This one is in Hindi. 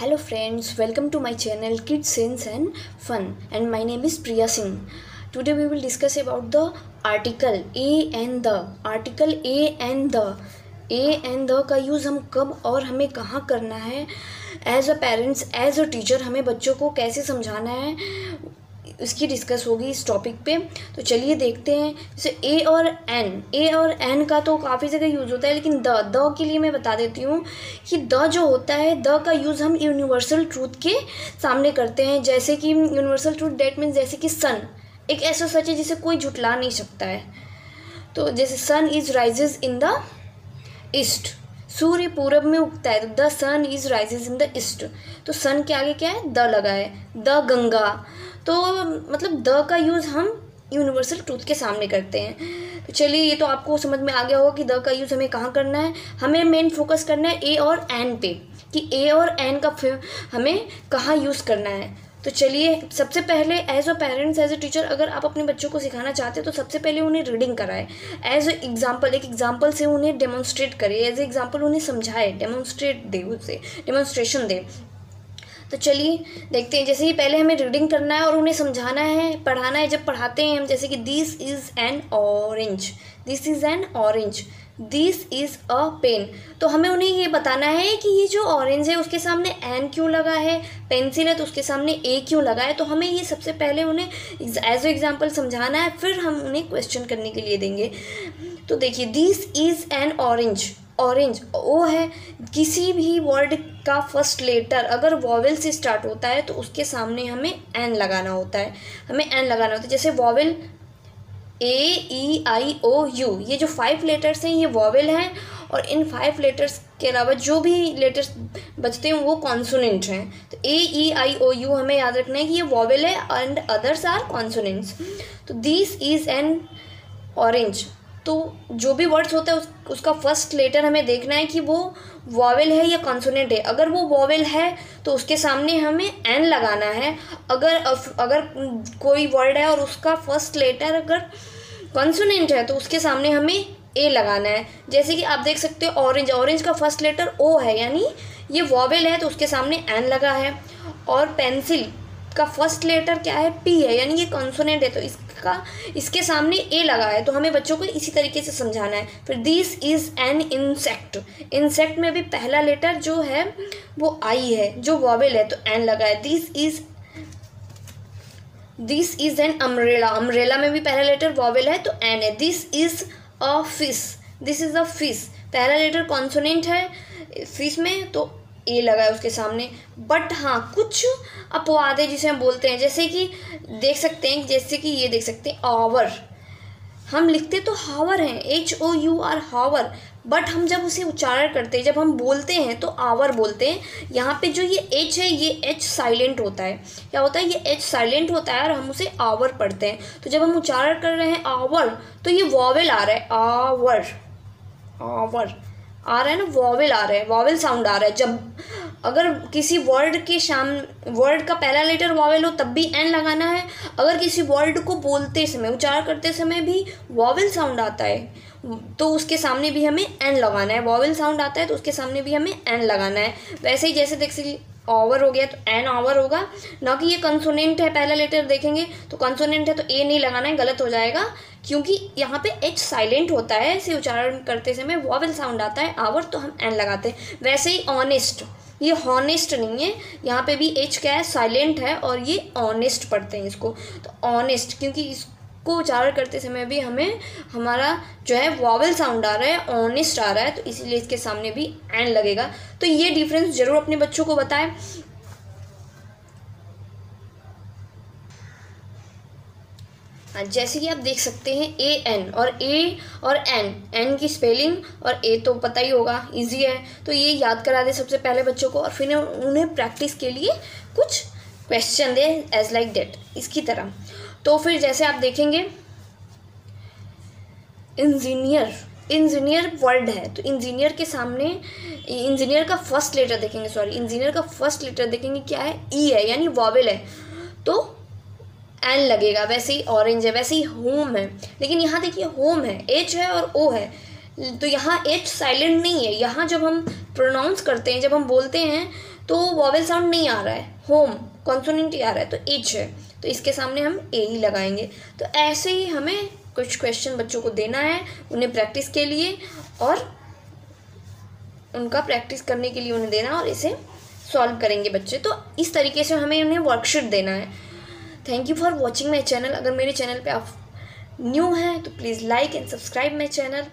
Hello friends welcome to my channel kids sense and fun and my name is Priya Singh today we will discuss about the article a and the article a and the a and the का यूज़ हम कब और हमें कहाँ करना है? As a parents as a teacher हमें बच्चों को कैसे समझाना है? इसकी डिस्कस होगी इस टॉपिक पे। तो चलिए देखते हैं। जैसे ए और एन ए और एन का तो काफ़ी जगह यूज़ होता है, लेकिन द द के लिए मैं बता देती हूँ कि द जो होता है, द का यूज़ हम यूनिवर्सल ट्रूथ के सामने करते हैं। जैसे कि यूनिवर्सल ट्रूथ डेट मीन्स जैसे कि सन एक ऐसा सच है जिसे कोई झुटला नहीं सकता है। तो जैसे sun is rises in the east सूर्य पूरब में उगता है तो the sun is rises in the east तो सन के आगे क्या है? द लगा है। द गंगा। तो मतलब द का यूज़ हम यूनिवर्सल ट्रूथ के सामने करते हैं। तो चलिए, ये तो आपको समझ में आ गया होगा कि द का यूज़ हमें कहाँ करना है। हमें मेन फोकस करना है ए और एन पे, कि ए और एन का हमें कहाँ यूज़ करना है। तो चलिए, सबसे पहले as a parents as a teacher अगर आप अपने बच्चों को सिखाना चाहते हैं तो सबसे पहले उन्हें रीडिंग कराए। एज अ एग्ज़ाम्पल एक एग्ज़ाम्पल से उन्हें डेमोन्स्ट्रेट करे। एज ए एग्ज़ाम्पल उन्हें समझाए। डेमोन्स्ट्रेट दे उसे डेमोन्स्ट्रेशन दे। तो चलिए, देखते हैं। जैसे ही पहले हमें रीडिंग करना है और उन्हें समझाना है, पढ़ाना है। जब पढ़ाते हैं हम, जैसे कि this is an orange this is an orange this is a pen तो हमें उन्हें ये बताना है कि ये जो ऑरेंज है, उसके सामने एन क्यों लगा है? पेंसिल है तो उसके सामने ए क्यों लगा है? तो हमें ये सबसे पहले उन्हें एज ए एग्ज़ाम्पल समझाना है, फिर हम उन्हें क्वेश्चन करने के लिए देंगे। तो देखिए this is an orange orange O है। किसी भी वर्ड का फ़र्स्ट लेटर अगर वॉवल से स्टार्ट होता है तो उसके सामने हमें एन लगाना होता है। हमें एन लगाना होता है। जैसे vowel A E I O you ये जो फाइव लेटर्स हैं, ये वॉवल हैं और इन फाइव लेटर्स के अलावा जो भी लेटर्स बचते हैं, वो कॉन्सोनेंट हैं। तो ए ई आई ओ यू हमें याद रखना है कि ये वॉवल है एंड अदर्स आर कॉन्सोनेंट्स तो दिस इज़ एन ऑरेंज तो जो भी वर्ड्स होता है उस, उसका फ़र्स्ट लेटर हमें देखना है कि वो वॉवेल है या कॉन्सोनेंट है। अगर वो वॉवेल है तो उसके सामने हमें एन लगाना है। अगर अगर कोई वर्ड है और उसका फ़र्स्ट लेटर अगर कॉन्सोनेंट है तो उसके सामने हमें ए लगाना है। जैसे कि आप देख सकते हो ऑरेंज ऑरेंज का फ़र्स्ट लेटर ओ है यानी ये वॉवेल है तो उसके सामने एन लगा है। और पेंसिल का फ़र्स्ट लेटर क्या है? पी है यानी ये कॉन्सोनेंट है तो इस का इसके सामने ए लगा है तो हमें बच्चों को इसी तरीके से समझाना है। फिर this is an insect insect में भी पहला लेटर जो है, वो आई है, जो वॉवेल है तो एन लगा है। This is this is an umbrella umbrella में भी पहला लेटर वॉवेल है तो एन है। This is a fish this is a fish पहला लेटर कॉन्सोनेंट है फ़िश में तो ए लगा है उसके सामने। बट हाँ कुछ अपवाद है जिसे हम बोलते हैं। जैसे कि देख सकते हैं, जैसे कि ये देख सकते हैं आवर हम लिखते तो हावर हैं H O U R hour but हम जब उसे उच्चारण करते हैं, जब हम बोलते हैं तो आवर बोलते हैं। यहाँ पे जो ये एच है, ये एच साइलेंट होता है। क्या होता है? ये एच साइलेंट होता है और हम उसे आवर पढ़ते हैं। तो जब हम उच्चारण कर रहे हैं आवर तो ये वॉवेल आ रहा है आवर आवर आ रहा है ना वॉवल आ रहा है वॉवल साउंड आ रहा है। जब अगर किसी वर्ड के शाम वर्ड का पहला लेटर वॉवेल हो, तब भी एन लगाना है। अगर किसी वर्ड को बोलते समय, उच्चार करते समय भी वॉवल साउंड आता है तो उसके सामने भी हमें एन लगाना है। वॉवल साउंड आता है तो उसके सामने भी हमें एन लगाना है। वैसे ही जैसे देख ओवर हो गया तो एन ओवर होगा। ना कि ये कंसोनेंट है, पहला लेटर देखेंगे तो कंसोनेंट है तो ए नहीं लगाना है, गलत हो जाएगा। क्योंकि यहाँ पे एच साइलेंट होता है, इसे उच्चारण करते समय वॉवल साउंड आता है आवर तो हम एन लगाते हैं। वैसे ही ऑनेस्ट ये हॉनेस्ट नहीं है, यहाँ पे भी एच क्या है साइलेंट है, और ये ऑनेस्ट पढ़ते हैं इसको। तो ऑनेस्ट क्योंकि इस को उच्चारण करते समय भी हमें हमारा जो है वॉवल साउंड आ रहा है ऑनेस्ट आ रहा है तो इसीलिए इसके सामने भी एन लगेगा। तो ये डिफरेंस ज़रूर अपने बच्चों को बताएँ। हाँ जैसे कि आप देख सकते हैं ए एन और ए और एन एन की स्पेलिंग और ए तो पता ही होगा इजी है। तो ये याद करा दे सबसे पहले बच्चों को और फिर उन्हें प्रैक्टिस के लिए कुछ क्वेश्चन दे एज लाइक डेट इसकी तरह। तो फिर जैसे आप देखेंगे इंजीनियर इंजीनियर वर्ड है। तो इंजीनियर के सामने इंजीनियर का फ़र्स्ट लेटर देखेंगे सॉरी इंजीनियर का फ़र्स्ट लेटर देखेंगे क्या है? ई e है, यानी वॉवेल है। तो एन लगेगा, वैसे ही ऑरेंज है, वैसे ही होम है। लेकिन यहाँ देखिए होम है एच है और ओ है। तो यहाँ एच साइलेंट नहीं है। यहाँ जब हम प्रोनाउंस करते हैं, जब हम बोलते हैं तो वॉवल साउंड नहीं आ रहा है। होम कॉन्सोनेंट आ रहा है तो एच है। तो इसके सामने हम ए ही लगाएँगे। तो ऐसे ही हमें कुछ क्वेश्चन बच्चों को देना है उन्हें प्रैक्टिस के लिए और उनका प्रैक्टिस करने के लिए उन्हें देना और इसे सॉल्व करेंगे बच्चे। तो इस तरीके से हमें उन्हें वर्कशीट देना है। Thank you for watching my channel अगर मेरे चैनल पे आप न्यू हैं तो please like and subscribe my channel